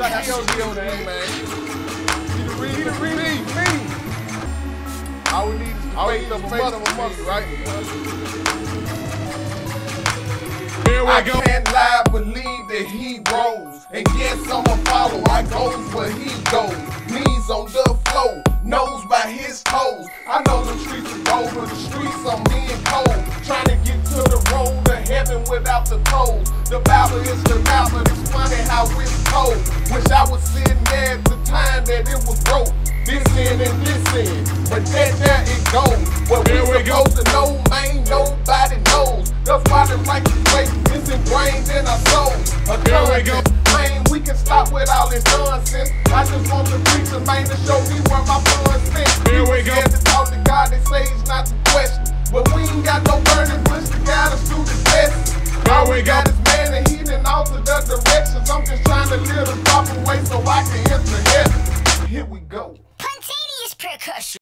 Got D.O.D. on there, man. Real, he the real me. me. All we need is the faith of a mother, mother, right? Here we I go. can't lie, believe that he rose. And yes, I'ma follow. I goes where he goes. Knees on the floor, nose by his toes. I know the streets are cold, but the streets are being cold. Trying to get to the road to heaven without the toes. The Bible is the Bible, it's funny how told. Wish I was sitting there at the time that it was broke. This end and this end, but that there it goes. What we Here we go. supposed to know, man, nobody knows. That's why the righteous way is ingrained in our souls. A Here we go. Man, we can stop with all this nonsense. I just want the preacher, man, to show me where my funds spent. Here we go. To talk to God, they say he's not to question. But we ain't got no burning bush to guide us through the test. Here All we we go. got is man and he done altered the directions. We go. Spontaneous percussion.